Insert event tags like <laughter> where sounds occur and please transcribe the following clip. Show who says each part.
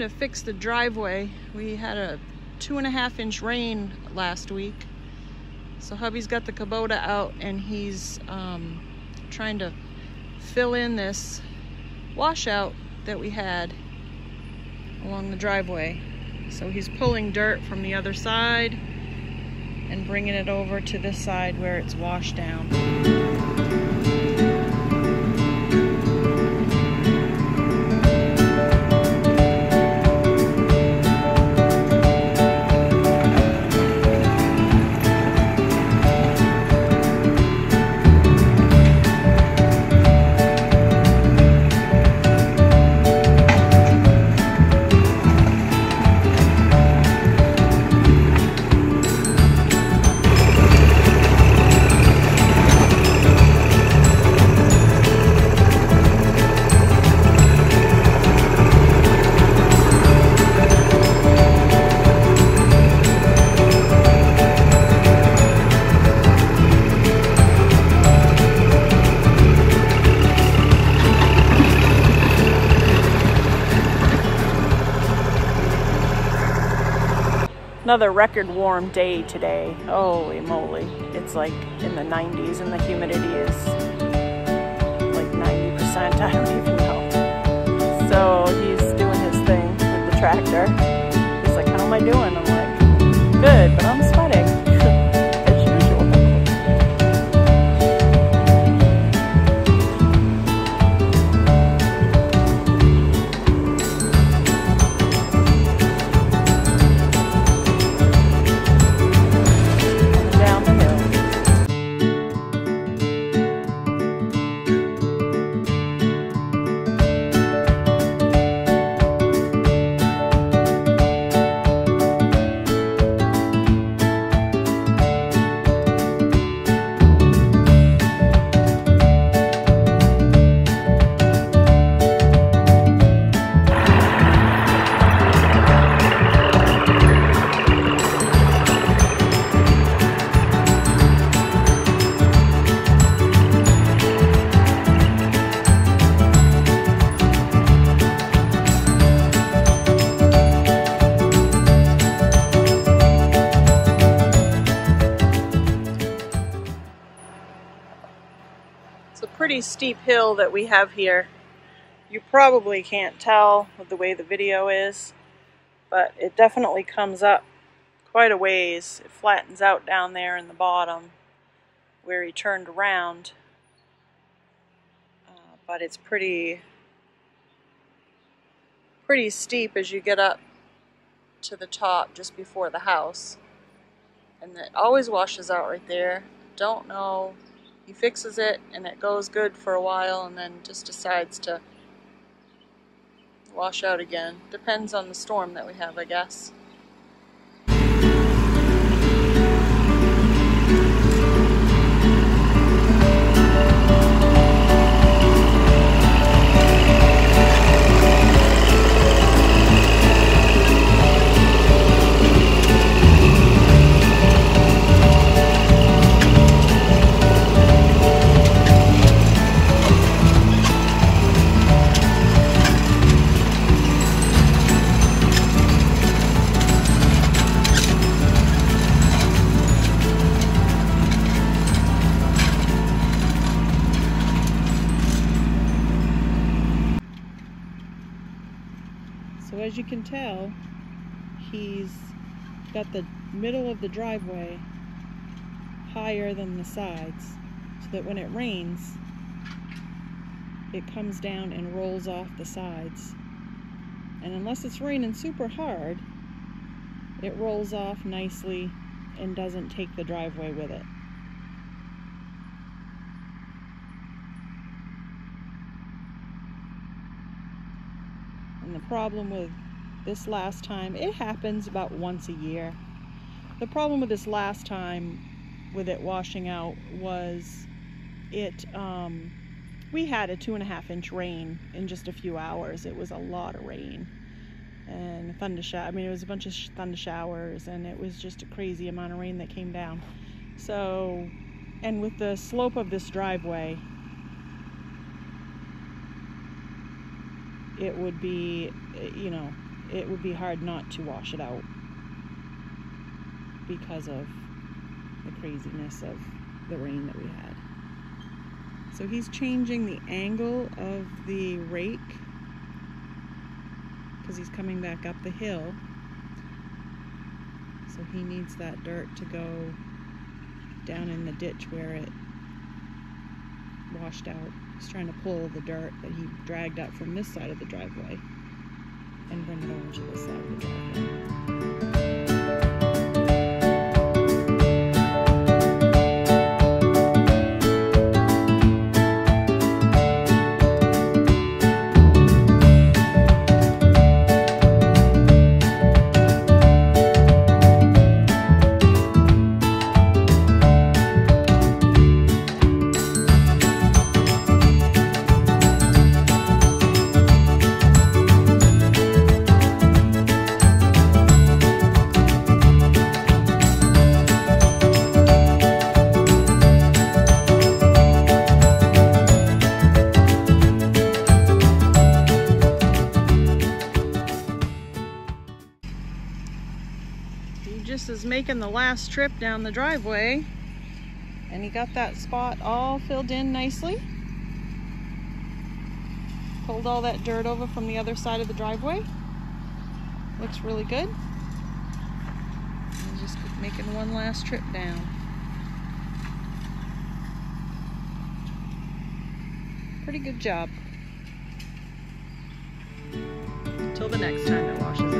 Speaker 1: to fix the driveway. We had a two and a half inch rain last week. So hubby's got the Kubota out and he's um, trying to fill in this washout that we had along the driveway. So he's pulling dirt from the other side and bringing it over to this side where it's washed down. Another record warm day today. Holy moly. It's like in the 90s and the humidity is like 90%. <laughs> I don't even know. So he's doing his thing with the tractor. He's like, how am I doing? I'm like, good, but I'm pretty steep hill that we have here. You probably can't tell with the way the video is, but it definitely comes up quite a ways. It flattens out down there in the bottom where he turned around, uh, but it's pretty pretty steep as you get up to the top just before the house. And it always washes out right there. Don't know he fixes it and it goes good for a while and then just decides to wash out again. Depends on the storm that we have, I guess. As you can tell, he's got the middle of the driveway higher than the sides so that when it rains, it comes down and rolls off the sides. And unless it's raining super hard, it rolls off nicely and doesn't take the driveway with it. Problem with this last time, it happens about once a year. The problem with this last time with it washing out was it, um, we had a two and a half inch rain in just a few hours. It was a lot of rain and thunder shower. I mean, it was a bunch of thunder showers and it was just a crazy amount of rain that came down. So, and with the slope of this driveway, it would be, you know, it would be hard not to wash it out because of the craziness of the rain that we had. So he's changing the angle of the rake because he's coming back up the hill. So he needs that dirt to go down in the ditch where it washed out. He's trying to pull the dirt that he dragged up from this side of the driveway and bring it over to this side of the driveway. Making the last trip down the driveway and he got that spot all filled in nicely. Pulled all that dirt over from the other side of the driveway. Looks really good. He's just making one last trip down. Pretty good job. Till the next time it washes